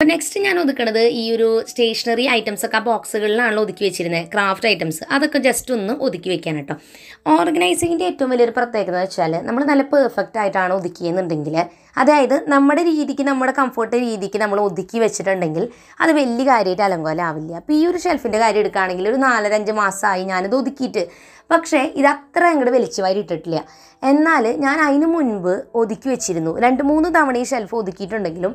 അപ്പോൾ നെക്സ്റ്റ് ഞാൻ ഒതുക്കണത് ഈ ഒരു സ്റ്റേഷനറി ഐറ്റംസ് ഒക്കെ ആ ബോക്സുകളിലാണല്ലോ ഒതുക്കി വെച്ചിരുന്നത് ക്രാഫ്റ്റ് ഐറ്റംസ് അതൊക്കെ ജസ്റ്റ് ഒന്ന് ഒതുക്കി വെക്കാൻ കേട്ടോ ഓർഗനൈസിങ്ങിന്റെ ഏറ്റവും വലിയൊരു പ്രത്യേകത എന്ന് വെച്ചാൽ നമ്മൾ നല്ല പെർഫെക്റ്റ് ആയിട്ടാണ് ഒതുക്കിയെന്നുണ്ടെങ്കിൽ അതായത് നമ്മുടെ രീതിക്ക് നമ്മുടെ കംഫർട്ട് രീതിക്ക് നമ്മൾ ഒതുക്കി വെച്ചിട്ടുണ്ടെങ്കിൽ അത് വലിയ കാര്യമായിട്ട് അലങ്കോലാവില്ല. അപ്പോൾ ഈ ഒരു ഷെൽഫിന്റെ കാര്യം എടുക്കുകയാണെങ്കിൽ ഒരു നാലര അഞ്ച് മാസമായി ഞാനത് ഒതുക്കിയിട്ട്. പക്ഷേ ഇത് അത്ര അങ്ങോട്ട് വലിച്ചു വാരി ഇട്ടിട്ടില്ല. എന്നാൽ ഞാൻ അതിന് മുൻപ് ഒതുക്കി വെച്ചിരുന്നു. രണ്ട് മൂന്ന് തവണ ഈ ഷെൽഫ് ഒതുക്കിയിട്ടുണ്ടെങ്കിലും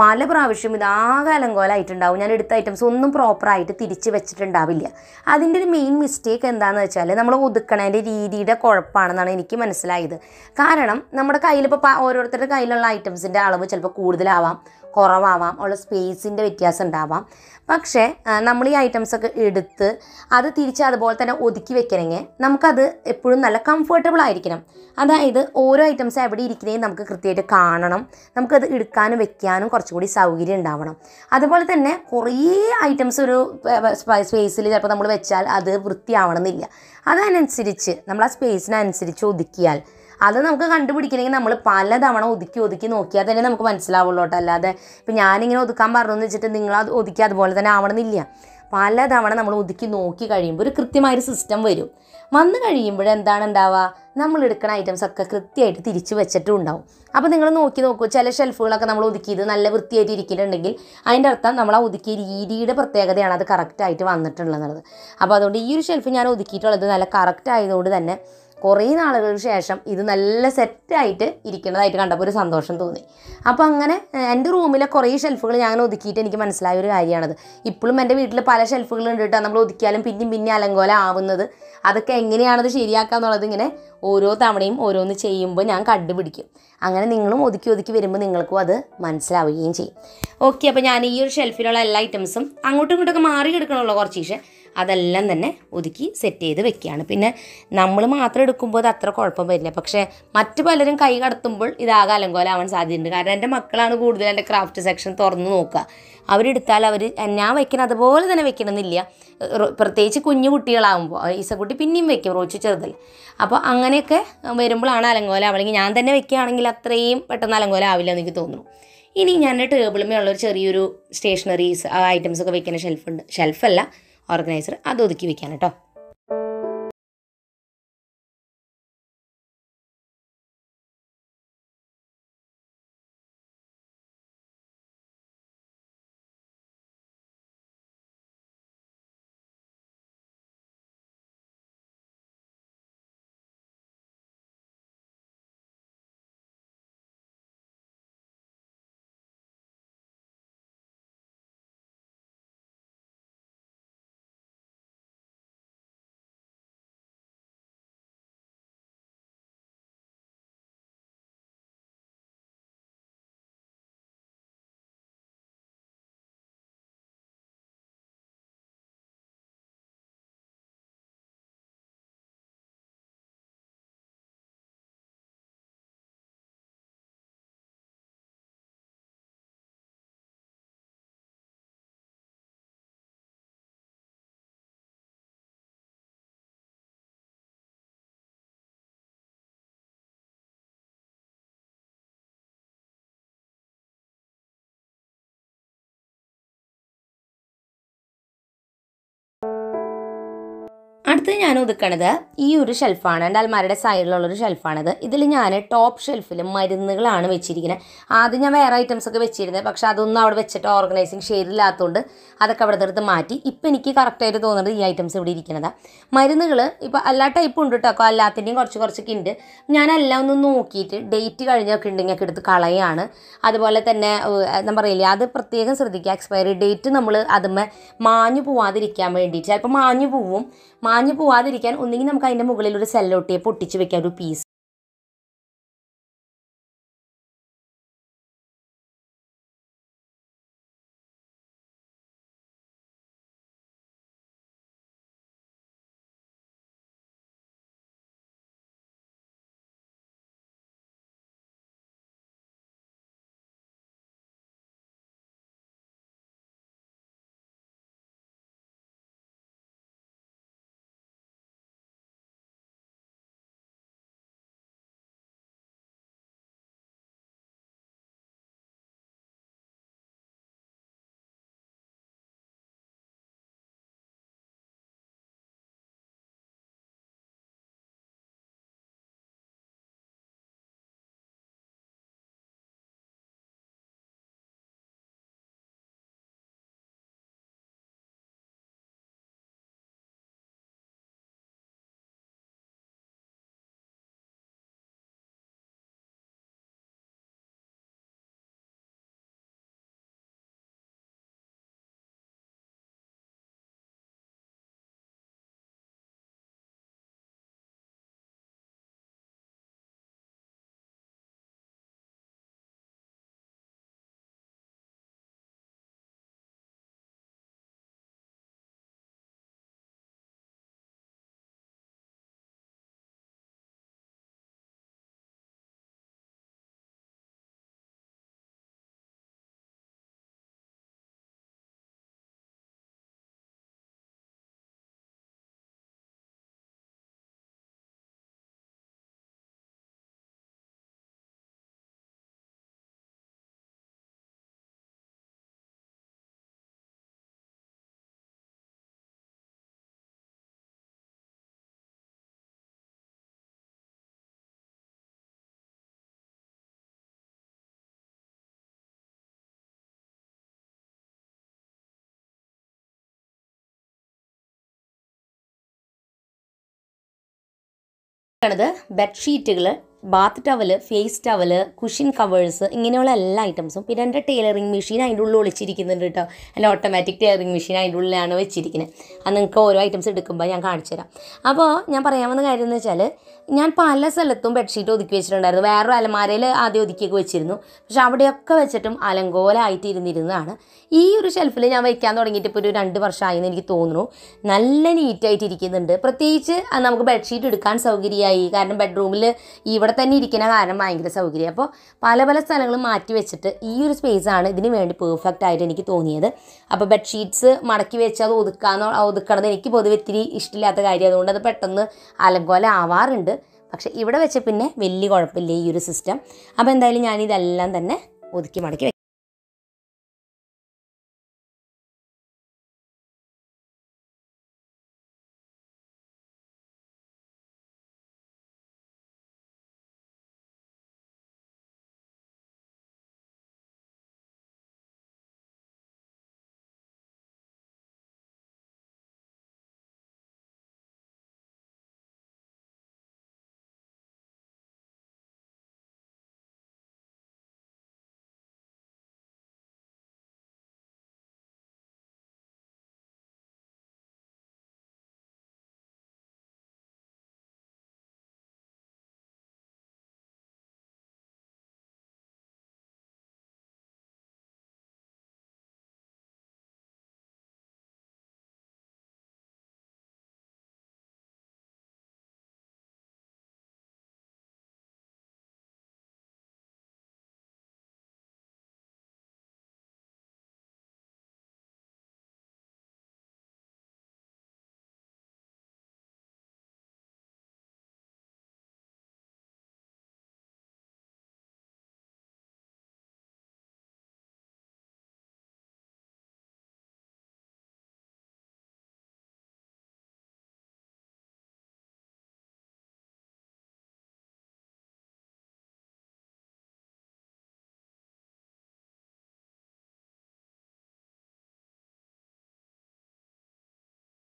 പല പ്രാവശ്യം ഇതാകെ കോലായിട്ടുണ്ടാവും ഞാൻ എടുത്ത ഐറ്റംസ് ഒന്നും പ്രോപ്പറായിട്ട് തിരിച്ച് വെച്ചിട്ടുണ്ടാവില്ല. അതിന്റെ ഒരു മെയിൻ മിസ്റ്റേക്ക് എന്താണെന്ന് വെച്ചാൽ നമ്മൾ ഒതുക്കണതിന്റെ രീതിയുടെ കുഴപ്പമാണെന്നാണ് എനിക്ക് മനസ്സിലായത്. കാരണം നമ്മുടെ കയ്യിലിപ്പോൾ ഓരോരുത്തരുടെ കയ്യിലുള്ള ഐറ്റംസിന്റെ അളവ് ചിലപ്പോൾ കൂടുതലാവാം. കുറവാവാം ഉള്ള സ്പേസിന്റെ വ്യത്യാസം ഉണ്ടാവാം പക്ഷേ നമ്മൾ ഈ ഐറ്റംസൊക്കെ എടുത്ത് അത് തിരിച്ച് അതുപോലെ തന്നെ ഒതുക്കി വെക്കണമെങ്കിൽ നമുക്കത് എപ്പോഴും നല്ല കംഫർട്ടബിൾ ആയിരിക്കണം. അതായത് ഓരോ ഐറ്റംസ് എവിടെ ഇരിക്കുന്നതും നമുക്ക് കൃത്യമായിട്ട് കാണണം. നമുക്കത് എടുക്കാനും വെക്കാനും കുറച്ചുകൂടി സൗകര്യം ഉണ്ടാവണം. അതുപോലെ തന്നെ കുറേ ഐറ്റംസ് ഒരു സ്പേസിൽ ചിലപ്പോൾ നമ്മൾ വെച്ചാൽ അത് വൃത്തിയാവണമെന്നില്ല. അതനുസരിച്ച് നമ്മൾ ആ സ്പേസിനനുസരിച്ച് ഒതുക്കിയാൽ അത് നമുക്ക് കണ്ടുപിടിക്കണമെങ്കിൽ നമ്മൾ പലതവണ ഒതുക്കി ഒതുക്കി നോക്കിയാൽ തന്നെ നമുക്ക് മനസ്സിലാവുള്ളൂ കേട്ടോ. അല്ലാതെ ഇപ്പം ഞാനിങ്ങനെ ഒതുക്കാൻ പറഞ്ഞു എന്ന് വെച്ചിട്ട് നിങ്ങൾ അത് ഒതുക്കി അതുപോലെ തന്നെ ആവണമെന്നില്ല. പലതവണ നമ്മൾ ഒതുക്കി നോക്കി കഴിയുമ്പോൾ ഒരു കൃത്യമായൊരു സിസ്റ്റം വരും. വന്നു കഴിയുമ്പോൾ എന്താണ് ഉണ്ടാവുക? നമ്മൾ എടുക്കുന്ന ഐറ്റംസ് ഒക്കെ കൃത്യമായിട്ട് തിരിച്ചു വെച്ചിട്ടും ഉണ്ടാവും. അപ്പോൾ നിങ്ങൾ നോക്കി നോക്കൂ ചില ഷെൽഫുകളൊക്കെ നമ്മൾ ഒതുക്കിയത് നല്ല വൃത്തിയായിട്ട് ഇരിക്കുന്നുണ്ടെങ്കിൽ അതിന്റെ അർത്ഥം നമ്മൾ ആ ഒതുക്കിയ രീതിയുടെ പ്രത്യേകതയാണ് അത് കറക്റ്റായിട്ട് വന്നിട്ടുള്ളത്. അപ്പോൾ അതുകൊണ്ട് ഈ ഒരു ഷെൽഫ് ഞാൻ ഒതുക്കിയിട്ടുള്ളത് നല്ല കറക്റ്റ് ആയതുകൊണ്ട് തന്നെ കുറേ നാളുകൾക്ക് ശേഷം ഇത് നല്ല സെറ്റായിട്ട് ഇരിക്കുന്നതായിട്ട് കണ്ടപ്പോൾ ഒരു സന്തോഷം തോന്നി. അപ്പോൾ അങ്ങനെ എന്റെ റൂമിലെ കുറേ ഷെൽഫുകൾ ഞാൻ ഒതുക്കിയിട്ട് എനിക്ക് മനസ്സിലായ ഒരു കാര്യമാണത്. ഇപ്പോഴും എന്റെ വീട്ടിൽ പല ഷെൽഫുകളുണ്ട് കേട്ടോ. നമ്മൾ ഒതുക്കിയാലും പിന്നെയും പിന്നെ അലങ്കോല ആവുന്നത്. അതൊക്കെ എങ്ങനെയാണത് ശരിയാക്കുക എന്നുള്ളത് ഇങ്ങനെ ഓരോ തവണയും ഓരോന്ന് ചെയ്യുമ്പോൾ ഞാൻ കണ്ടുപിടിക്കും. അങ്ങനെ നിങ്ങളും ഒതുക്കി ഒതുക്കി വരുമ്പോൾ നിങ്ങൾക്കും അത് മനസ്സിലാവുകയും ചെയ്യും. ഓക്കെ അപ്പോൾ ഞാൻ ഈ ഒരു ഷെൽഫിലുള്ള എല്ലാ ഐറ്റംസും അങ്ങോട്ടും ഇങ്ങോട്ടൊക്കെ മാറി കിടക്കണമല്ലോ കുറച്ച് ശേഷം അതെല്ലാം തന്നെ ഒതുക്കി സെറ്റ് ചെയ്ത് വെക്കുകയാണ്. പിന്നെ നമ്മൾ മാത്രം എടുക്കുമ്പോൾ അത് അത്ര കുഴപ്പം വരില്ല. പക്ഷേ മറ്റു പലരും കൈ കടത്തുമ്പോൾ ഇതാകെ അലങ്കോലാവാൻ സാധ്യതയുണ്ട്. കാരണം എന്റെ മക്കളാണ് കൂടുതൽ എന്റെ ക്രാഫ്റ്റ് സെക്ഷൻ തുറന്ന് നോക്കുക. അവരെടുത്താൽ അവർ ഞാൻ വെക്കണം അതുപോലെ തന്നെ വെക്കണമെന്നില്ല പ്രത്യേകിച്ച് കുഞ്ഞു കുട്ടികളാകുമ്പോൾ ഈസക്കുട്ടി പിന്നെയും വെക്കും റോച്ച് ചെറുതല്ല അപ്പോൾ അങ്ങനെയൊക്കെ വരുമ്പോഴാണ് അലങ്കോലാവണമെങ്കിൽ ഞാൻ തന്നെ വെക്കുകയാണെങ്കിൽ അത്രയും പെട്ടെന്ന് അലങ്കോലാവില്ല എന്ന് എനിക്ക് തോന്നുന്നു. ഇനി ഞാൻ ടേബിളുമേ ഉള്ളൊരു ചെറിയൊരു സ്റ്റേഷനറീസ് ഐറ്റംസ് ഒക്കെ വെക്കുന്ന ഷെൽഫുണ്ട് ഷെൽഫല്ല ഓർഗനൈസർ അത് ഒതുക്കി വെക്കാൻ കേട്ടോ. അടുത്ത് ഞാൻ ഒതുക്കണത് ഈ ഒരു ഷെൽഫാണ് എന്റെ അൽമാരുടെ സൈഡിലുള്ളൊരു ഷെൽഫാണിത് ഇതിൽ ഞാൻ ടോപ്പ് ഷെൽഫിൽ മരുന്നുകളാണ് വെച്ചിരിക്കുന്നത് ആദ്യം ഞാൻ വേറെ ഐറ്റംസ് ഒക്കെ വെച്ചിരുന്നത് പക്ഷേ അതൊന്നും അവിടെ വെച്ചിട്ട് ഓർഗനൈസിങ് ശരിയില്ലാത്തതുകൊണ്ട് അതൊക്കെ അവിടെ എടുത്ത് മാറ്റി. ഇപ്പം എനിക്ക് കറക്റ്റായിട്ട് തോന്നുന്നത് ഈ ഐറ്റംസ് ഇവിടെ ഇരിക്കുന്നത് മരുന്നുകൾ ഇപ്പോൾ എല്ലാ ടൈപ്പും ഉണ്ട് കേട്ടോ എല്ലാത്തിന്റെയും കുറച്ച് കുറച്ചൊക്കെ ഉണ്ട്. ഞാനെല്ലാം ഒന്ന് നോക്കിയിട്ട് ഡേറ്റ് കഴിഞ്ഞൊക്കെ ഉണ്ടെങ്കിൽ ഒക്കെ എടുത്ത് കളയാണ്. അതുപോലെ തന്നെ എന്താ പറയില്ലേ അത് പ്രത്യേകം ശ്രദ്ധിക്കുക. എക്സ്പയറി ഡേറ്റ് നമ്മൾ അതുമ്മേ മാഞ്ഞു പോവാതിരിക്കാൻ വേണ്ടിയിട്ട്. ചിലപ്പോൾ മാഞ്ഞു പോവും. മാഞ്ഞു പോവാതിരിക്കാൻ ഒന്നുകിൽ നമുക്ക് അതിന്റെ മുകളിൽ ഒരു സെല്ലോട്ടിയെ പൊട്ടിച്ച് വെക്കാം ഒരു പീസ് ണത് ബെഡ്ഷീറ്റുകൾ bath towel face towel cushion covers ഇങ്ങനെയുള്ള എല്ലാ ഐറ്റംസും. പിന്നെ എന്റെ ടൈലറിങ് മെഷീൻ അതിന്റെ ഉള്ളിൽ ഒളിച്ചിരിക്കുന്നുണ്ട് കേട്ടോ. അല്ല ഓട്ടോമാറ്റിക് ടൈലറിങ് മെഷീൻ അതിന്റെ ഉള്ളിലാണ് വെച്ചിരിക്കുന്നത്. അത് നിങ്ങൾക്ക് ഓരോ ഐറ്റംസ് എടുക്കുമ്പോൾ ഞാൻ കാണിച്ചു തരാം അപ്പോൾ ഞാൻ പറയാൻ വന്ന കാര്യം എന്ന് വെച്ചാൽ ഞാൻ പല സ്ഥലത്തും ബെഡ്ഷീറ്റ് ഒതുക്കി വെച്ചിട്ടുണ്ടായിരുന്നു. വേറൊരു അലമാരയിൽ ആദ്യം ഒതുക്കിയൊക്കെ വെച്ചിരുന്നു. പക്ഷെ അവിടെയൊക്കെ വെച്ചിട്ടും അലങ്കോലമായിട്ട് ഇരുന്നിരുന്നതാണ് ഈ ഒരു ഷെൽഫിൽ ഞാൻ വയ്ക്കാൻ തുടങ്ങിയിട്ട് ഇപ്പോൾ ഒരു രണ്ട് വർഷമായി എന്ന് എനിക്ക് തോന്നുന്നു. നല്ല നീറ്റായിട്ട് ഇരിക്കുന്നുണ്ട് പ്രത്യേകിച്ച് നമുക്ക് ബെഡ്ഷീറ്റ് എടുക്കാൻ സൗകര്യമായി. കാരണം ബെഡ്റൂമിൽ ഇവിടെ തന്നെ ഇരിക്കുന്ന കാരണം ഭയങ്കര സൗകര്യം. അപ്പോൾ പല പല സ്ഥലങ്ങളും മാറ്റി വെച്ചിട്ട് ഈ ഒരു സ്പേസാണ് ഇതിന് വേണ്ടി പെർഫെക്റ്റ് ആയിട്ട് എനിക്ക് തോന്നിയത്. അപ്പോൾ ബെഡ്ഷീറ്റ്സ് മടക്കി വെച്ച് അത് ഒതുക്കാന്ന് ഒതുക്കണത് എനിക്ക് പൊതുവെ ഇത്തിരി ഇഷ്ടമില്ലാത്ത കാര്യം. അതുകൊണ്ട് അത് പെട്ടെന്ന് അലങ്കോല ആവാറുണ്ട് പക്ഷേ ഇവിടെ വെച്ച പിന്നെ വലിയ കുഴപ്പമില്ല ഈ ഒരു സിസ്റ്റം അപ്പോൾ എന്തായാലും ഞാനിതെല്ലാം തന്നെ ഒതുക്കി മടക്കി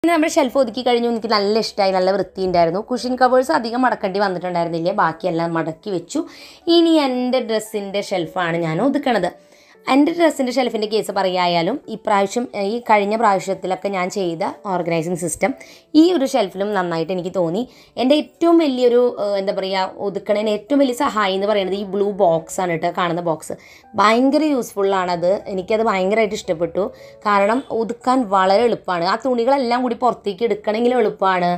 പിന്നെ നമ്മുടെ ഷെൽഫ് ഒതുക്കി കഴിഞ്ഞു. എനിക്ക് നല്ല ഇഷ്ടമായി നല്ല വൃത്തി ഉണ്ടായിരുന്നു. കുഷൻ കവേഴ്സ് അധികം മടക്കേണ്ടി വന്നിട്ടുണ്ടായിരുന്നില്ല. ബാക്കിയെല്ലാം മടക്കി വെച്ചു. ഇനി എന്റെ ഡ്രസ്സിന്റെ ഷെൽഫാണ് ഞാൻ ഒതുക്കണത്. എന്റെ ഡ്രസ്സിന്റെ ഷെൽഫിന്റെ കേസ് പറയായാലും ഇപ്രാവശ്യം ഈ കഴിഞ്ഞ പ്രാവശ്യത്തിലൊക്കെ ഞാൻ ചെയ്ത ഓർഗനൈസിങ് സിസ്റ്റം ഈ ഒരു ഷെൽഫിലും നന്നായിട്ട് എനിക്ക് തോന്നി. എന്റെ ഏറ്റവും വലിയൊരു എന്താ പറയുക ഒതുക്കണേന് ഏറ്റവും വലിയ സഹായം എന്ന് പറയുന്നത് ഈ ബ്ലൂ ബോക്സ് ആണ് കേട്ടോ കാണുന്ന ബോക്സ്. ഭയങ്കര യൂസ്ഫുള്ളാണത് എനിക്കത് ഭയങ്കരമായിട്ട് ഇഷ്ടപ്പെട്ടു. കാരണം ഒതുക്കാൻ വളരെ എളുപ്പമാണ്. ആ തുണികളെല്ലാം കൂടി പുറത്തേക്ക് എടുക്കണമെങ്കിലും എളുപ്പമാണ്.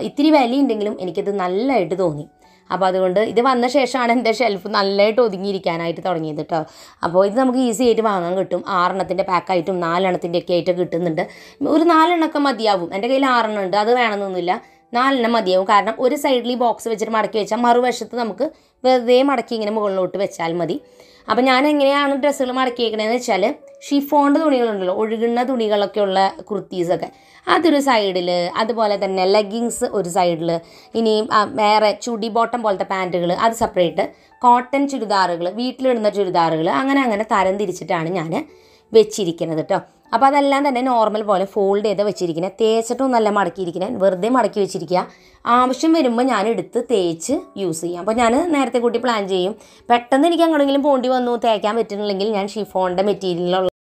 ഇത്തിരി വിലയുണ്ടെങ്കിലും എനിക്കത് നല്ലതായിട്ട് തോന്നി. അപ്പോൾ അതുകൊണ്ട് ഇത് വന്ന ശേഷമാണ് എന്റെ ഷെൽഫ് നല്ലതായിട്ട് ഒതുങ്ങിയിരിക്കാനായിട്ട് തുടങ്ങിയത് കേട്ടോ. അപ്പോൾ ഇത് നമുക്ക് ഈസി ആയിട്ട് വാങ്ങാൻ കിട്ടും. ആറെണ്ണത്തിന്റെ പാക്കായിട്ടും നാലെണ്ണത്തിന്റെ ഒക്കെ ആയിട്ട് കിട്ടുന്നുണ്ട്. ഒരു നാലെണ്ണമൊക്കെ മതിയാവും. എന്റെ കയ്യിൽ ആറെണ്ണം ഉണ്ട്. അത് വേണമെന്നൊന്നുമില്ല. നാലെണ്ണം മതിയാവും. കാരണം ഒരു സൈഡിൽ ഈ ബോക്സ് വെച്ചിട്ട് മടക്കി വെച്ചാൽ മറുവശത്ത് നമുക്ക് വെറുതെ മടക്കി ഇങ്ങനെ മുകളിലോട്ട് വെച്ചാൽ മതി. അപ്പോൾ ഞാൻ എങ്ങനെയാണ് ഡ്രസ്സുകൾ മടക്കി വെക്കണതെന്ന് വെച്ചാൽ ഷിഫോണിന്റെ തുണികളുണ്ടല്ലോ. ഒഴുകുന്ന തുണികളൊക്കെ ഉള്ള കുർത്തീസൊക്കെ. അതൊരു സൈഡിൽ അതുപോലെ തന്നെ ലെഗിങ്സ് ഒരു സൈഡിൽ ഇനി വേറെ ചുടി ബോട്ടം പോലത്തെ പാന്റുകൾ അത് സെപ്പറേറ്റ് കോട്ടൺ ചുരിദാറുകൾ വീട്ടിലിടുന്ന ചുരിദാറുകൾ അങ്ങനെ അങ്ങനെ തരം തിരിച്ചിട്ടാണ് ഞാൻ വെച്ചിരിക്കുന്നത് കേട്ടോ അപ്പോൾ അതെല്ലാം തന്നെ നോർമൽ പോലെ ഫോൾഡ് ചെയ്ത് വെച്ചിരിക്കുന്നത് തേച്ചിട്ടും നല്ല മടക്കിയിരിക്കുന്നത് വെറുതെ മടക്കി വെച്ചിരിക്കുക. ആവശ്യം വരുമ്പോൾ ഞാൻ എടുത്ത് തേച്ച് യൂസ് ചെയ്യാം. അപ്പോൾ ഞാൻ നേരത്തെ കൂട്ടി പ്ലാൻ ചെയ്യും. പെട്ടെന്ന് എനിക്ക് അങ്ങോട്ടെങ്കിലും പോണ്ടി വന്നു തേക്കാൻ പറ്റുന്നില്ലെങ്കിൽ ഞാൻ ഷിഫോണിന്റെ മെറ്റീരിയലുള്ള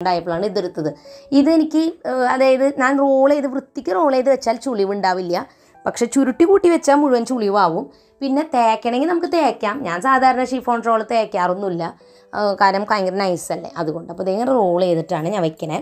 ഉണ്ടായപ്പോഴാണ് ഇതെടുത്തത്. ഇതെനിക്ക് അതായത് ഞാൻ റോൾ ചെയ്ത് വൃത്തിക്ക് റോൾ ചെയ്ത് വെച്ചാൽ ചുളിവ് ഉണ്ടാവില്ല. പക്ഷെ ചുരുട്ടി കൂട്ടി വെച്ചാൽ മുഴുവൻ ചുളിവാവും. പിന്നെ തേക്കണമെങ്കിൽ നമുക്ക് തേക്കാം. ഞാൻ സാധാരണ ഷീഫോൺ റോൾ തേക്കാറൊന്നുമില്ല. കാരണം ഭയങ്കര നൈസല്ലേ അതുകൊണ്ട്. അപ്പോൾ ഇതിങ്ങനെ റോൾ ചെയ്തിട്ടാണ് ഞാൻ വെക്കണേ.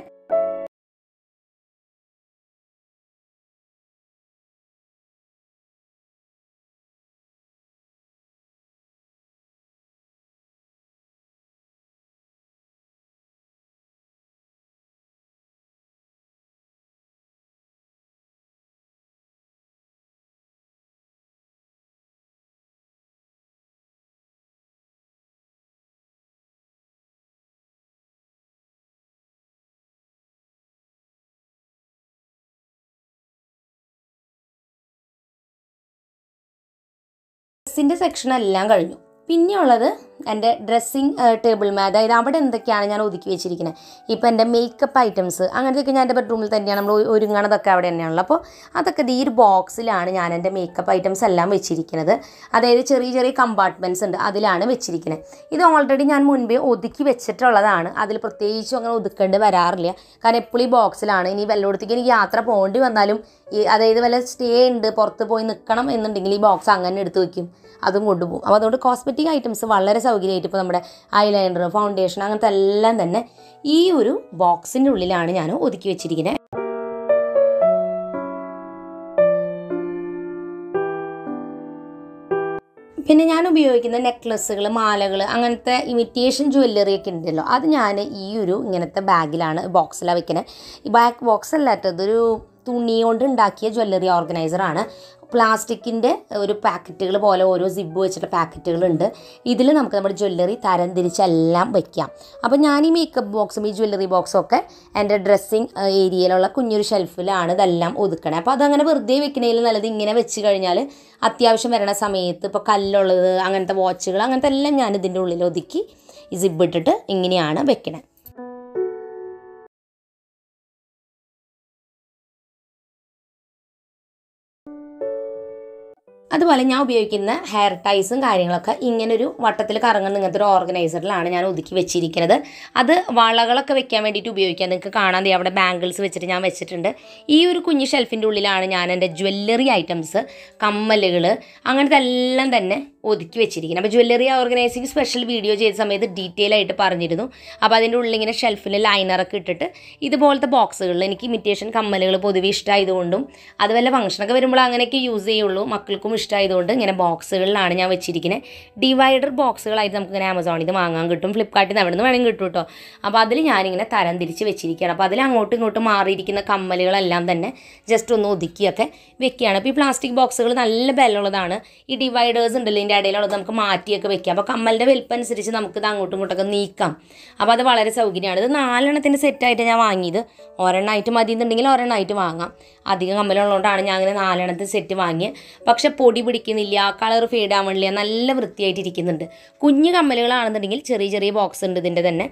ഡ്രസ്സിന്റെ സെക്ഷൻ എല്ലാം കഴിഞ്ഞു. പിന്നെയുള്ളത് എന്റെ ഡ്രസ്സിങ് ടേബിൾ മേ അതായത് അവിടെ എന്തൊക്കെയാണ് ഞാൻ ഒതുക്കി വെച്ചിരിക്കുന്നത്? ഇപ്പോൾ എന്റെ മേക്കപ്പ് ഐറ്റംസ് അങ്ങനത്തെയൊക്കെ ഞാൻ എന്റെ ബെഡ്റൂമിൽ തന്നെയാണ്. നമ്മൾ ഒരുങ്ങണതൊക്കെ അവിടെ തന്നെയാണല്ലോ. അപ്പോൾ അതൊക്കെ ഈ ഒരു ബോക്സിലാണ് ഞാൻ എന്റെ മേക്കപ്പ് ഐറ്റംസ് എല്ലാം വെച്ചിരിക്കുന്നത്. അതായത് ചെറിയ ചെറിയ കമ്പാർട്ട്മെന്റ്സ് ഉണ്ട് അതിലാണ് വെച്ചിരിക്കുന്നത്. ഇത് ഓൾറെഡി ഞാൻ മുൻപേ ഒതുക്കി വെച്ചിട്ടുള്ളതാണ്. അതിൽ പ്രത്യേകിച്ചും അങ്ങനെ ഒതുക്കേണ്ടി വരാറില്ല. കാരണം എപ്പോഴും ഈ ബോക്സിലാണ് ഇനി വല്ലയിടത്തേക്ക് എനിക്ക് യാത്ര പോകേണ്ടി വന്നാലും ഈ അതായത് വല്ല സ്റ്റേ ഉണ്ട് പുറത്ത് പോയി നിൽക്കണം എന്നുണ്ടെങ്കിൽ ഈ ബോക്സ് അങ്ങനെ എടുത്ത് വെക്കും. അതും കൊണ്ടുപോകും. അപ്പോൾ അതുകൊണ്ട് കോസ്മെറ്റിക് ഐറ്റംസ് വളരെ സൗകര്യമായിട്ട് ഇപ്പോൾ നമ്മുടെ ഐലൈനർ ഫൗണ്ടേഷൻ അങ്ങനത്തെ എല്ലാം തന്നെ ഈ ഒരു ബോക്സിന്റെ ഉള്ളിലാണ് ഞാൻ ഒതുക്കി വെച്ചിരിക്കുന്നത്. പിന്നെ ഞാൻ ഉപയോഗിക്കുന്ന നെക്ലസ്സുകൾ മാലകൾ അങ്ങനത്തെ ഇമിറ്റേഷൻ ജ്വല്ലറി ഒക്കെ ഉണ്ടല്ലോ. അത് ഞാൻ ഈ ഒരു ഇങ്ങനത്തെ ബാഗിലാണ് ബോക്സിലാണ് വെക്കുന്നത് ഈ ബാഗ് ബോക്സ് അല്ലാത്തതൊരു തുണി കൊണ്ട് ഉണ്ടാക്കിയ ജ്വല്ലറി ഓർഗനൈസറാണ് പ്ലാസ്റ്റിക്കിന്റെ ഒരു പാക്കറ്റുകൾ പോലെ ഓരോ സിബ് വെച്ചിട്ട് പാക്കറ്റുകളുണ്ട്. ഇതിൽ നമുക്ക് നമ്മുടെ ജ്വല്ലറി തരം തിരിച്ചെല്ലാം വയ്ക്കാം അപ്പോൾ ഞാൻ ഈ മേക്കപ്പ് ബോക്സും ഈ ജ്വല്ലറി ബോക്സും ഒക്കെ എന്റെ ഡ്രസ്സിങ് ഏരിയയിലുള്ള കുഞ്ഞൊരു ഷെൽഫിലാണ് ഇതെല്ലാം ഒതുക്കണേ. അപ്പോൾ അതങ്ങനെ വെറുതെ വെക്കണേൽ നല്ലത് ഇങ്ങനെ വെച്ച് കഴിഞ്ഞാൽ അത്യാവശ്യം വരണ സമയത്ത് ഇപ്പോൾ കല്ലുള്ളത് അങ്ങനത്തെ വാച്ചുകൾ അങ്ങനത്തെ എല്ലാം ഞാൻ ഇതിന്റെ ഉള്ളിൽ ഒതുക്കി ഈ സിബ് ഇട്ടിട്ട് ഇങ്ങനെയാണ് വെക്കണേ. അതുപോലെ ഞാൻ ഉപയോഗിക്കുന്ന ഹെയർ ടൈസും കാര്യങ്ങളൊക്കെ ഇങ്ങനൊരു വട്ടത്തിൽ കറങ്ങുന്ന ഇങ്ങനത്തെ ഒരു ഓർഗനൈസറിലാണ് ഞാൻ ഒതുക്കി വെച്ചിരിക്കുന്നത്. അത് വളകളൊക്കെ വെക്കാൻ വേണ്ടിയിട്ട് ഉപയോഗിക്കാം. നിങ്ങൾക്ക് കാണാൻ അവിടെ ബാംഗിൾസ് വെച്ചിട്ട് ഞാൻ വെച്ചിട്ടുണ്ട്. ഈ ഒരു കുഞ്ഞു ഷെൽഫിന്റെ ഉള്ളിലാണ് ഞാൻ എന്റെ ജ്വല്ലറി ഐറ്റംസ് കമ്മലുകൾ അങ്ങനത്തെ എല്ലാം തന്നെ ഒതുക്കി വെച്ചിരിക്കുന്നത്. അപ്പോൾ ജ്വല്ലറി ഓർഗനൈസിങ് സ്പെഷ്യൽ വീഡിയോ ചെയ്ത സമയത്ത് ഡീറ്റെയിൽ ആയിട്ട് പറഞ്ഞിരുന്നു. അപ്പോൾ അതിന്റെ ഉള്ളിൽ ഇങ്ങനെ ഷെൽഫിൽ ലൈനറൊക്കെ ഇട്ടിട്ട് ഇതുപോലത്തെ ബോക്സുകളിൽ എനിക്ക് ഇമിറ്റേഷൻ കമ്മലുകൾ പൊതുവെ ഇഷ്ടമായതുകൊണ്ടും അത് വല്ല ഫംഗ്ഷനൊക്കെ വരുമ്പോൾ അങ്ങനെയൊക്കെ യൂസ് ചെയ്യുള്ളൂ. മക്കൾക്കും ഇഷ്ടമായതുകൊണ്ട് ഇങ്ങനെ ബോക്സുകളിലാണ് ഞാൻ വെച്ചിരിക്കുന്നത്. ഡിവൈഡർ ബോക്സുകളായിട്ട് നമുക്ക് ഇങ്ങനെ ആമസോണിൽ നിന്ന് വാങ്ങാൻ കിട്ടും. ഫ്ലിപ്കാർട്ടിൽ നിന്ന് അവിടെ നിന്ന് വേണമെങ്കിൽ കിട്ടും കേട്ടോ അപ്പോൾ അതിൽ ഞാനിങ്ങനെ തരം തിരിച്ച് വെച്ചിരിക്കുകയാണ്. അപ്പോൾ അതിൽ അങ്ങോട്ടും ഇങ്ങോട്ടും മാറിയിരിക്കുന്ന കമ്മലുകളെല്ലാം തന്നെ ജസ്റ്റ് ഒന്ന് ഒതുക്കിയൊക്കെ വെക്കുകയാണ്. അപ്പോൾ ഈ പ്ലാസ്റ്റിക് ബോക്സുകൾ നല്ല ബലമുള്ളതാണ്. ഈ ഡിവൈഡേഴ്സ് ഉണ്ടല്ലോ ഇതിന്റെ ഇടയിലുള്ളത് നമുക്ക് മാറ്റിയൊക്കെ വെക്കാം. അപ്പോൾ കമ്മലിന്റെ വലിപ്പം അനുസരിച്ച് നമുക്കിത് അങ്ങോട്ടും ഇങ്ങോട്ടൊക്കെ നീക്കാം. അപ്പോൾ അത് വളരെ സൗകര്യമാണ്. ഇത് നാലെണ്ണത്തിന്റെ സെറ്റായിട്ട് ഞാൻ വാങ്ങിയത്. ഒരെണ്ണമായിട്ട് മതി എന്നുണ്ടെങ്കിൽ ഒരെണ്ണമായിട്ട് വാങ്ങാം. അധികം കമ്മലുള്ളതുകൊണ്ടാണ് ഞാൻ അങ്ങനെ നാലെണ്ണത്തിന് സെറ്റ് വാങ്ങിയത് പക്ഷെ പൊടി പിടിക്കുന്നില്ല കളർ ഫെയ്ഡ് ആവണില്ല നല്ല വൃത്തിയായിട്ട് ഇരിക്കുന്നുണ്ട് കുഞ്ഞു കമ്മലുകളാണെന്നുണ്ടെങ്കിൽ ചെറിയ ചെറിയ ബോക്സ് ഉണ്ട് ഇതിന്റെ തന്നെ.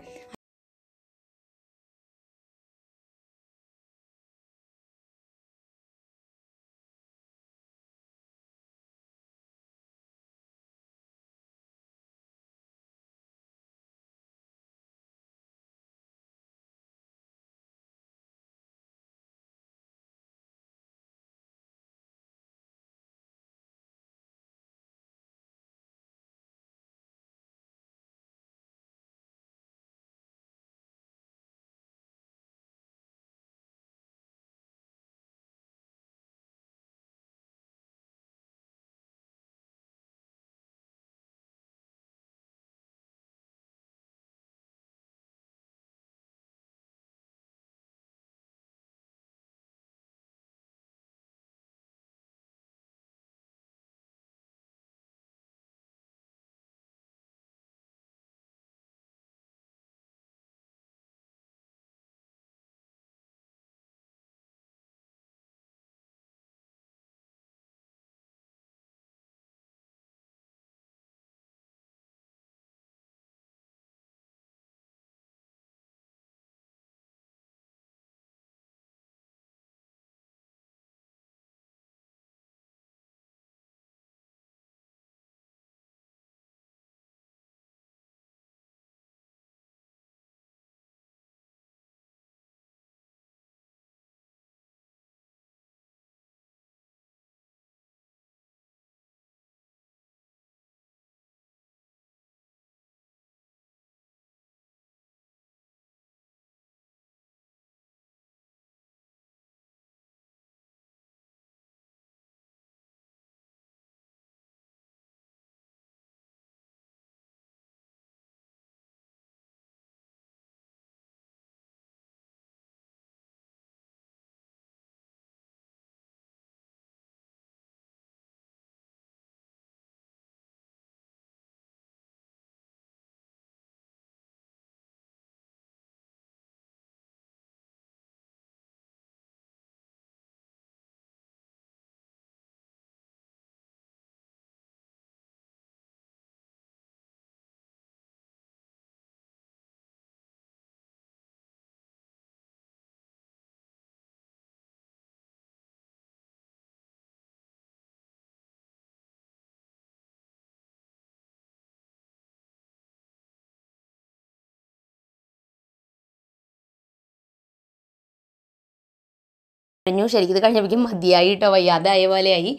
കഴിഞ്ഞു. ശരിക്കും ഇത് കഴിഞ്ഞപ്പോഴേക്കും മതിയായി കേട്ടോ വയ്യാതായ പോലെയായി.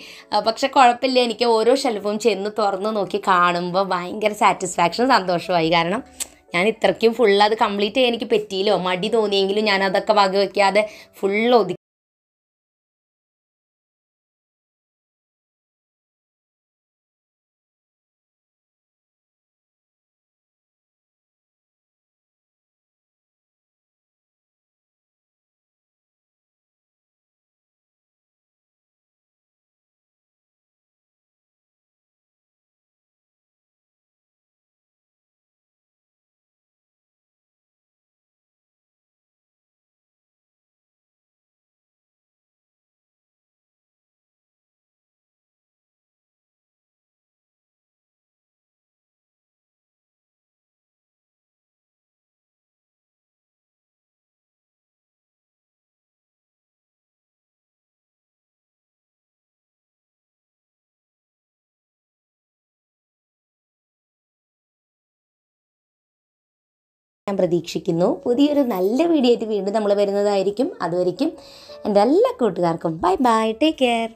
പക്ഷെ കുഴപ്പമില്ല. എനിക്ക് ഓരോ ഷെൽഫും ചെന്ന് തുറന്ന് നോക്കി കാണുമ്പോൾ ഭയങ്കര സാറ്റിസ്ഫാക്ഷൻ സന്തോഷമായി. കാരണം ഞാൻ ഇത്രയ്ക്കും ഫുൾ അത് കംപ്ലീറ്റ് ചെയ്യാൻ എനിക്ക് പറ്റിയില്ലോ. മടി തോന്നിയെങ്കിലും ഞാൻ അതൊക്കെ വകവയ്ക്കാതെ ഫുൾ ഒതുക്കി ഞാൻ പ്രതീക്ഷിക്കുന്നു. പുതിയൊരു നല്ല വീഡിയോ ആയിട്ട് വീണ്ടും നമ്മൾ വരുന്നതായിരിക്കും. അതുവരിക്കും എന്റെ എല്ലാ കൂട്ടുകാർക്കും. Bye bye take care